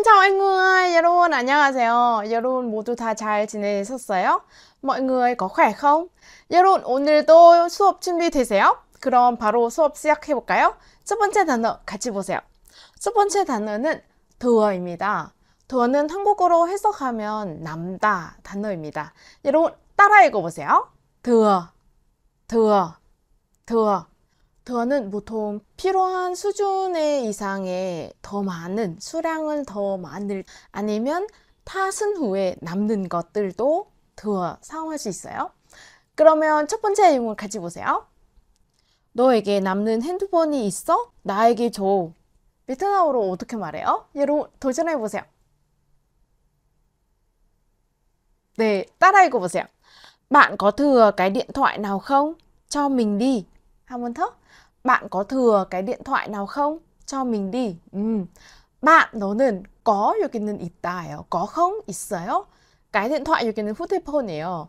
Xin chào 여러분 안녕하세요. 여러분 모두 다 잘 지내셨어요? mọi người có khỏe không? 여러분 오늘도 수업 준비되세요? 그럼 바로 수업 시작해 볼까요? 첫 번째 단어 같이 보세요. 첫 번째 단어는 더어입니다. 더어는 한국어로 해석하면 남다 단어입니다. 여러분 따라 읽어보세요. 더어, 더어, 더어. 더는 보통 필요한 수준의 이상의 더 많은 수량을 더 많을 아니면 타슨 후에 남는 것들도 더 사용할 수 있어요. 그러면 첫 번째 질문 같이 보세요. 너에게 남는 핸드폰이 있어? 나에게 줘. 베트남어로 어떻게 말해요? 여러분 도전해 보세요. 네, 따라 읽어보세요. Bạn có thừa cái điện thoại nào không? Cho mình đi. 한번 더. Bạn có thừa cái điện thoại nào không? Cho mình đi. 음. bạn 너는 có 여기는 있다예요. có không? 있어요? cái điện thoại 여기는 휴대폰이에요.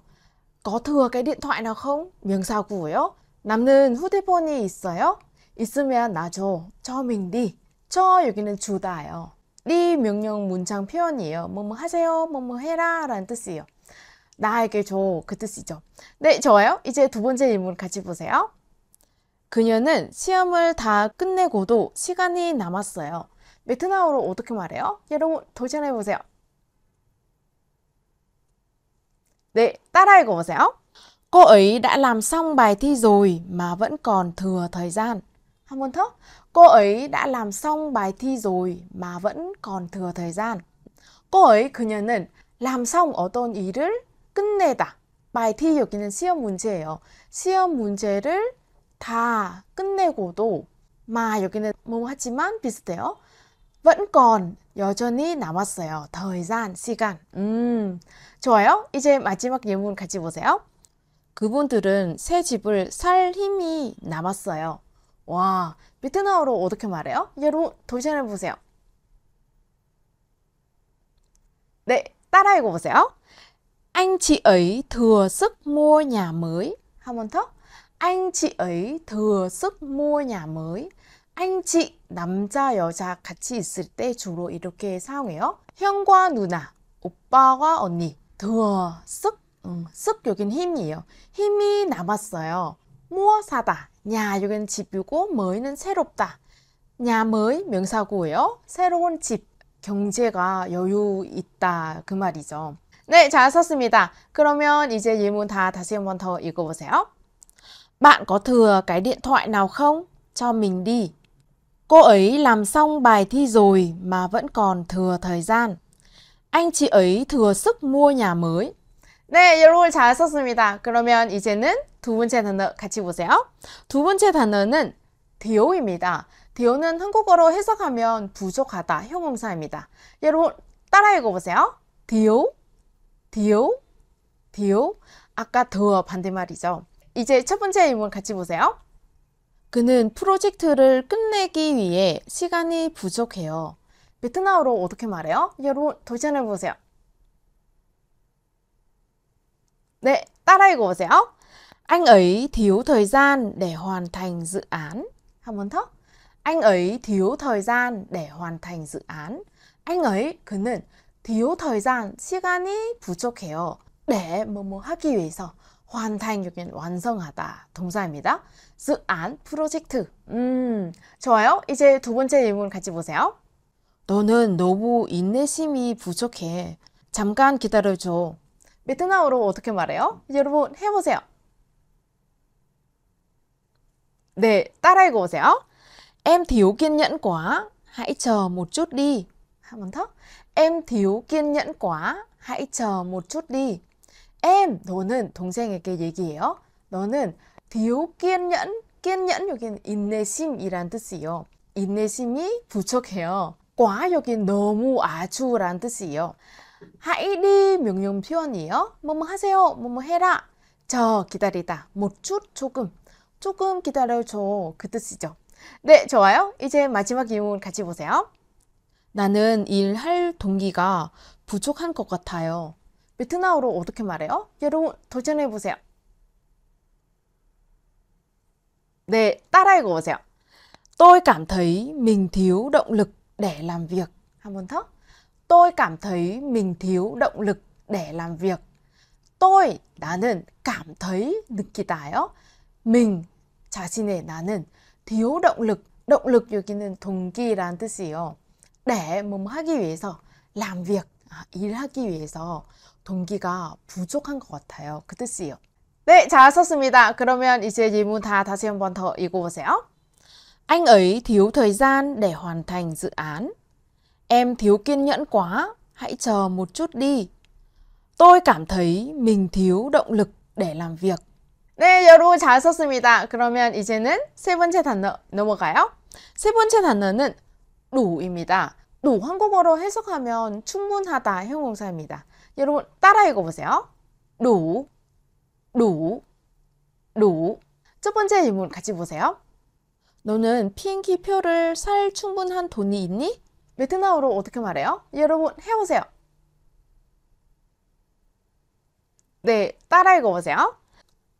có thừa cái điện thoại nào không? 명사구예요. 남는 휴대폰이 있어요? 있으면 나 줘. cho mình đi. cho 여기는 주다예요. 리 명령 문장 표현이에요. 뭐뭐 하세요, 뭐뭐 해라 라는 뜻이에요. 나에게 줘. 그 뜻이죠. 네, 좋아요. 이제 두 번째 질문 같이 보세요. 그녀는 시험을 다 끝내고도 시간이 남았어요. 베트남어로 어떻게 말해요? 여러분 도전해 보세요. 네, 따라 읽어 보세요. Cô ấy đã làm xong bài thi rồi mà vẫn còn thừa thời gian. 한 번 더. Cô ấy đã làm xong bài thi rồi mà vẫn còn thừa thời gian. cô ấy 그녀는 làm xong 어떤 일을 끝내다. bài thi 여기는 시험 문제예요. 시험 문제를 다 끝내고도 마 여기는 뭐 하지만 비슷해요. còn 여전히 남았어요. gian, 시간. 음, 좋아요. 이제 마지막 예문 같이 보세요. 그분들은 새 집을 살 힘이 남았어요. 와, 베트남어로 어떻게 말해요? 여러분 도전해 보세요. 네, 따라 읽어보세요. Anh chị ấy thừa sức mua nhà mới. 한 번 더. Anh chị ấy thừa sức mua nhà mới. anh chị 남자 여자 같이 있을 때 주로 이렇게 사용해요. 형과 누나, 오빠와 언니 thừa sức 음, sức 여긴 힘이에요. 힘이 남았어요. mua 사다. nhà 여기는 집이고 mới 는 새롭다. mới 명사구예요. 새로운 집. 경제가 여유 있다 그 말이죠. 네, 잘 썼습니다. 그러면 이제 예문 다 다시 한번 더 읽어보세요. Bạn có thừa cái điện thoại nào không? Cho mình đi. Cô ấy làm xong bài thi rồi mà vẫn còn thừa thời gian. Anh chị ấy thừa sức mua nhà mới. 네, 여러분 잘 썼습니다. 그러면 이제는 두 번째 단어 같이 보세요. 두 번째 단어는 디오입니다. 디오는 한국어로 해석하면 부족하다, 형용사입니다. 여러분 따라 읽어보세요. 디오, 디오, 디오. 아까 더 반대말이죠. 이제 첫 번째 질문 같이 보세요. 그는 프로젝트를 끝내기 위해 시간이 부족해요. 베트남어로 어떻게 말해요? 여러분 도전해 보세요. 네, 따라 읽어보세요. Anh ấy thiếu thời gian để hoàn thành dự án. 한 번 더. Anh ấy thiếu thời gian để hoàn thành dự án. Anh ấy, 그는 thiếu thời gian, 시간이 부족해요. để 뭐뭐 하기 위해서. 여기는 완성하다 동사입니다. án 프로젝트. 음, 좋아요. 이제 두 번째 질문 같이 보세요. 너는 너무 인내심이 부족해. 잠깐 기다려줘. 베트남어로 어떻게 말해요? 여러분 해보세요. 네, 따라 읽어보세요. Em thiếu kiên nhẫn quá. Hãy chờ một chút đi. 한번 더. Em thiếu kiên nhẫn quá. Hãy chờ một chút đi. Em 너는 동생에게 얘기해요. 너는 thiếu kiên 여기는 인내심이란 뜻이에요. 인내심이 부족해요. quá 여긴 너무 아주란 hãy đi 명령 표현이에요. 뭐뭐 하세요. 뭐뭐 해라. 저 기다리다. một 조금. 조금 기다려줘. 그 뜻이죠. 네, 좋아요. 이제 마지막 질문 같이 보세요. 나는 일할 동기가 부족한 것 같아요. 베트남어로 어떻게 말해요? 여러분 도전해 보세요. 네, 따라 읽어보세요. Tôi cảm thấy mình thiếu động lực để làm việc. 한 번 더. tôi cảm thấy mình thiếu động lực để làm việc. tôi 나는 cảm thấy 느끼다요. mình 자신의 나는 thiếu động lực. động lực 여기는 동기라는 뜻이에요. để 뭐 하기 위해서 làm việc 아, 일하기 위해서 동기가 부족한 것 같아요. 그 뜻이에요. 네, 잘 썼습니다. 그러면 이제 예문 다 다시 한번 더 읽어보세요. Anh ấy thiếu thời gian để hoàn thành dự án. Em thiếu kiên nhẫn quá, hãy chờ một chút đi. Tôi cảm thấy mình thiếu động lực để làm việc. 네, 여러분 잘 썼습니다. 그러면 이제는 세 번째 단어 넘어가요. 세 번째 단어는 루입니다. 루 한국어로 해석하면 충분하다 형용사입니다. 여러분 따라 읽어보세요. 루, 루, 루. 첫 번째 질문 같이 보세요. 너는 비행기 표를 살 충분한 돈이 있니? 베트남어로 어떻게 말해요? 여러분 해보세요. 네, 따라 읽어보세요.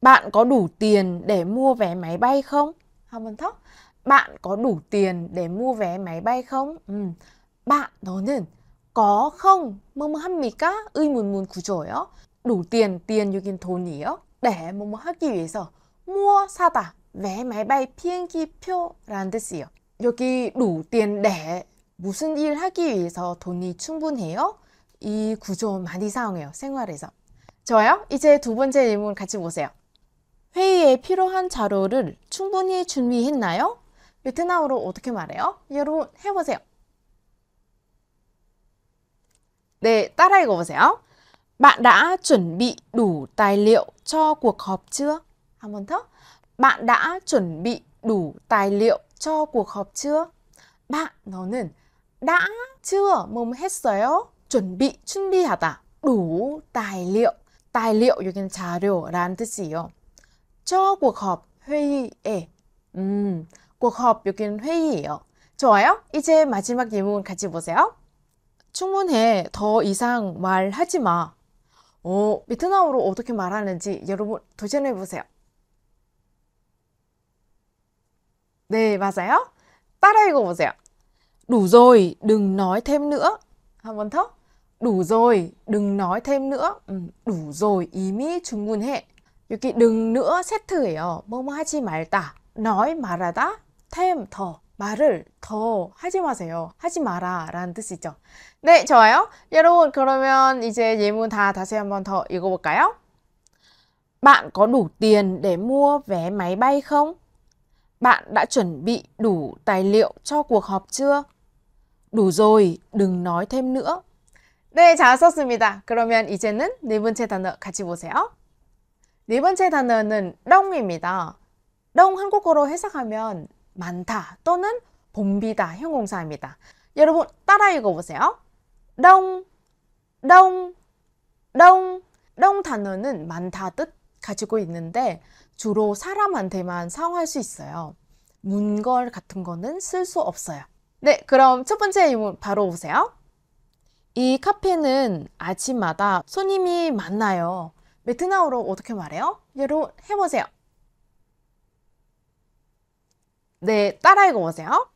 Bạn có đủ tiền để mua vé máy bay không? 한번 더. Bạn có đủ tiền để mua vé máy bay không? 음, bạn 너는 có không 뭐뭐 합니까? 의문문 구조예요. đủ tiền, tiền 여긴 돈이에요. để 뭐뭐 하기 위해서 mua 사다 vé máy bay 비행기 표라는 뜻이에요. 여기 tiền để 무슨 일 하기 위해서 돈이 충분해요? 이 구조 많이 사용해요. 생활에서. 좋아요. 이제 두 번째 질문 같이 보세요. 회의에 필요한 자료를 충분히 준비했나요? 베트남어로 어떻게 말해요? 여러분 해보세요. 네, 따라 읽어보세요. Bạn đã chuẩn bị đủ tài liệu cho cuộc họp chưa? 한번 더. Bạn đã chuẩn bị đủ tài liệu cho cuộc họp chưa? bạn 너는 đã chưa 뭐뭐 했어요? chuẩn 준비하다. đủ tài tài 여기는 자료라는 뜻이에요. cho cuộc họp 회의에 음, cuộc họp 여기는 회의예요. 좋아요? 이제 마지막 예문 같이 보세요. 충분해. 더 이상 말하지 마. 어, 베트남어로 어떻게 말하는지 여러분 도전해 보세요. 네, 맞아요. 따라 읽어 보세요. đủ rồi, đừng nói thêm nữa. 한번 더. đủ rồi, đừng nói thêm nữa. 음, đủ rồi, 이미 충분해. 여기 đừng nữa 세트예요. 뭐뭐 하지 말다. nói 말하다. thêm 더. 말을 더 하지 마세요. 하지 마라 라는 뜻이죠. 네, 좋아요. 여러분, 그러면 이제 예문 다 다시 한번 더 읽어볼까요? Bạn có đủ tiền để mua vé máy bay không? Bạn đã chuẩn bị đủ tài liệu cho cuộc họp chưa? đủ rồi, đừng nói thêm nữa. 네, 잘 썼습니다. 그러면 이제는 네 번째 단어 같이 보세요. 네 번째 단어는 렁입니다. 렁 한국어로 해석하면 많다 또는 봄비다 형용사입니다. 여러분 따라 읽어보세요. 렁, 렁, 렁, 렁 단어는 많다 뜻 가지고 있는데 주로 사람한테만 사용할 수 있어요. 문걸 같은 거는 쓸 수 없어요. 네, 그럼 첫 번째 질문 바로 보세요. 이 카페는 아침마다 손님이 많나요? 베트남어로 어떻게 말해요? 여러분 해보세요. 네, 따라 읽어보세요.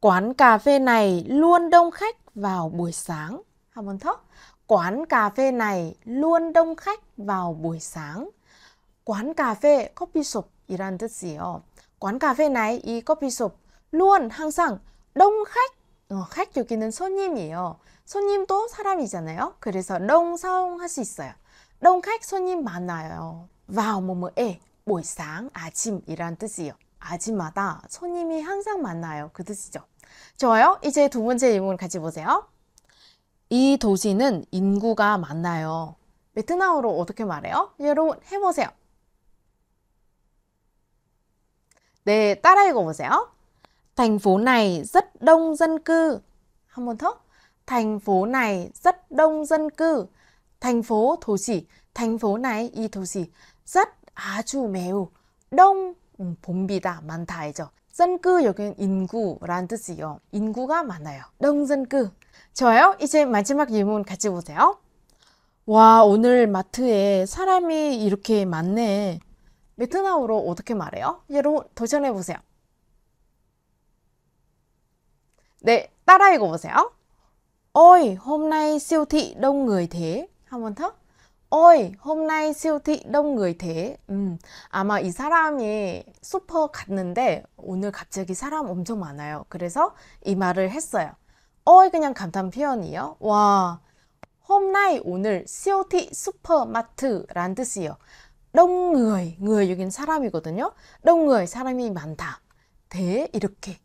Quán cà phê này luôn đông khách vào buổi sáng. 한번 더. Quán cà phê này luôn đông khách vào buổi sáng. quán cà phê 커피숍이란 뜻이에요. quán cà phê này 이 커피숍 luôn 항상 đông khách 어, khách 여기는 손님이에요. 손님도 사람이잖아요. 그래서 đông 사용할 수 있어요. đông khách 손님 많아요. vào 뭐뭐에 buổi sáng 아침이란 뜻이에요. 아침마다 손님이 항상 만나요. 그 뜻이죠. 좋아요. 이제 두 번째 질문 같이 보세요. 이 도시는 인구가 많나요? 베트남어로 어떻게 말해요? 여러분 해보세요. 네, 따라 읽어보세요. Thành phố này rất đông dân cư. 한 번 더. Thành phố này rất đông dân cư. thành phố 도시. thành phố này 이 도시 rất 아주 매우 đông 음, 봄비다 많다 이죠. dân cư 여기는 인구라는 뜻이요. 인구가 많아요. cư. 좋아요. 이제 마지막 질문 같이 보세요. 와 오늘 마트에 사람이 이렇게 많네. 베트남어로 어떻게 말해요? 여러분 도전해 보세요. 네, 따라 읽어보세요. Ôi, hôm nay siêu thị người thế. 더. Ôi, hôm nay siêu người thế. 음, 아마 이 사람이 슈퍼 갔는데 오늘 갑자기 사람 엄청 많아요. 그래서 이 말을 했어요. Ôi 그냥 감탄 표현이요. 와, nay 오늘 siêu 슈퍼마트란 뜻이에요. đông người, người 여긴 사람이거든요. đông người, 사람이 많다. 대 이렇게.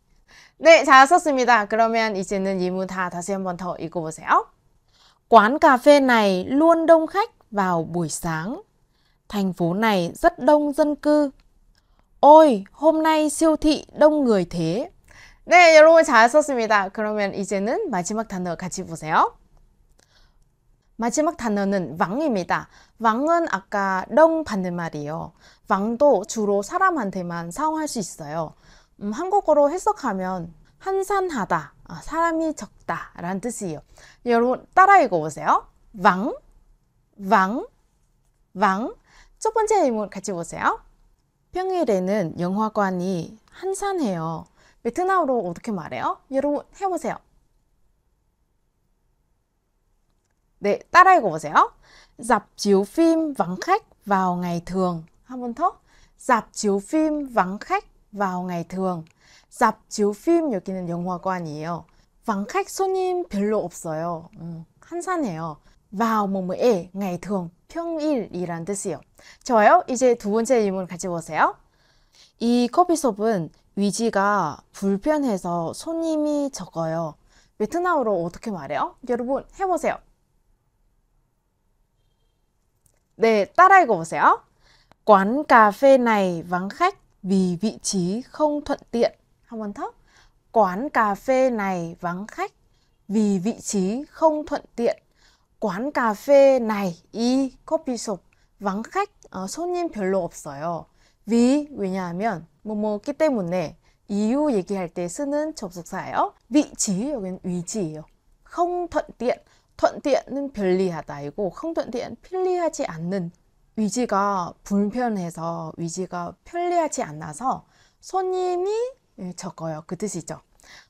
네, 잘 썼습니다. 그러면 이제는 예문 다 다시 한번 더 읽어보세요. Quán cà phê này luôn đông khách vào buổi sáng. Thành phố này rất đông dân cư. Ôi, hôm nay siêu thị đông người thế. 네, 여러분 잘 썼습니다. 그러면 이제는 마지막 단어 같이 보세요. 마지막 단어는 왕입니다. 왕은 아까 đông 반대말이에요. 왕도 주로 사람한테만 사용할 수 있어요. 음, 한국어로 해석하면 한산하다, 아, 사람이 적다 라는 뜻이에요. 여러분 따라 읽어보세요. 왕, 왕, 왕. 첫 번째 질문 같이 보세요. 평일에는 영화관이 한산해요. 베트남어로 어떻게 말해요? 여러분 해보세요. 네, 따라 읽어보세요. Dạp chiếu phim vắng khách vào ngày thường. 한 번 더. Dạp chiếu phim vắng khách vào ngày thường. phim 여기는 영화관이에요. khách 손님 별로 없어요. 음, 한산해요. Vào 뭐뭐에 ngày thường 평일이란 뜻이에요. 좋아요. 이제 두 번째 질문 같이 보세요. 이 커피숍은 위치가 불편해서 손님이 적어요. 베트남어로 어떻게 말해요? 여러분 해보세요. 네, 따라 읽어보세요. Quán cà phê này vắng khách vì vị trí không thuận tiện. 한번 더. Quán cà phê này vắng khách vì vị trí không thuận tiện. Quán cà phê này 이 커피숍 vắng khách 어, 손님 별로 없어요. 위 왜냐하면 뭐뭐기 때문에 이유 얘기할 때 쓰는 접속사예요. 위치 여기는 위치예요. không thuận tiện thuận tiện 편리하다이고 không thuận tiện 편리하지 않는 위지가 불편해서 위지가 편리하지 않아서 손님이 적어요. 그 뜻이죠.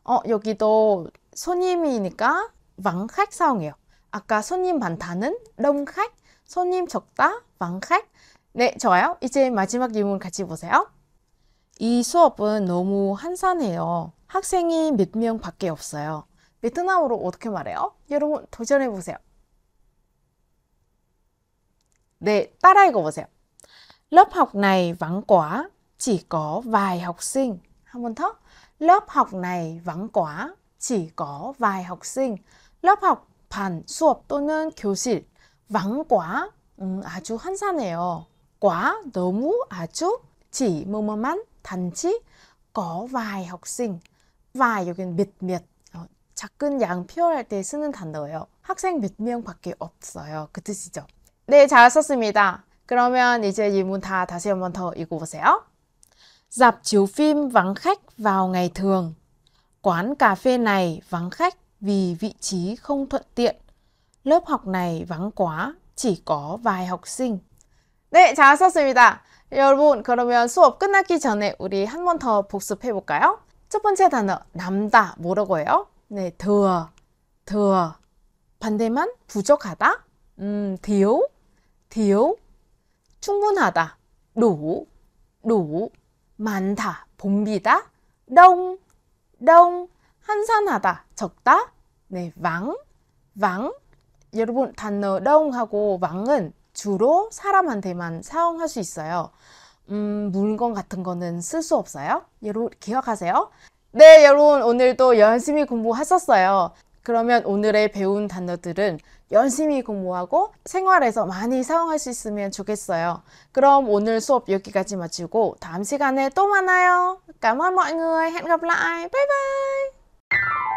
어, 여기도 손님이니까 왕khách 사용해요. 아까 손님 많다는 khách, 손님 적다 왕khách. 네, 좋아요. 이제 마지막 질문 같이 보세요. 이 수업은 너무 한산해요. 학생이 몇 명밖에 없어요. 베트남어로 어떻게 말해요? 여러분 도전해 보세요. 네, 따라 읽어보세요. Lớp học này vắng quá, chỉ có vài học sinh. 한번 더. Lớp học này vắng quá, chỉ có vài học sinh. lớp học, 반, 수업 또는 교실. quá, 음, 아주 한산해요. quá, 너무, 아주, chỉ, 뭐뭐만, 단지, có vài học sinh. vài, 여기는 몇, 몇. 어, 작은 양 표현할 때 쓰는 단어예요. 학생 몇 명밖에 없어요. 그 뜻이죠. 네, 잘 썼습니다. 그러면 이제 예문 다 다시 한번 더 읽어보세요. Dạp chiếu phim vắng khách vào ngày thường. Quán cà phê này vắng khách vì vị trí không thuận tiện. lớp học này vắng quá, chỉ có vài học sinh. 네, 잘 썼습니다. 여러분, 그러면 수업 끝나기 전에 우리 한 번 더 복습해 볼까요? 첫 번째 단어, 남다. 뭐라고 해요? 네, thừa, thừa. 반대만 부족하다. 음, thiếu, thiếu. 충분하다. đủ, đủ. 많다, 봄비다. đông. 한산하다, 적다. 네, 왕, 왕. 여러분 단어 đông 하고 왕은 주로 사람한테만 사용할 수 있어요. 음, 물건 같은 거는 쓸 수 없어요. 여러분 기억하세요? 네, 여러분 오늘도 열심히 공부하셨어요. 그러면 오늘의 배운 단어들은 열심히 공부하고 생활에서 많이 사용할 수 있으면 좋겠어요. 그럼 오늘 수업 여기까지 마치고 다음 시간에 또 만나요. cảm ơn mọi người. Hẹn. you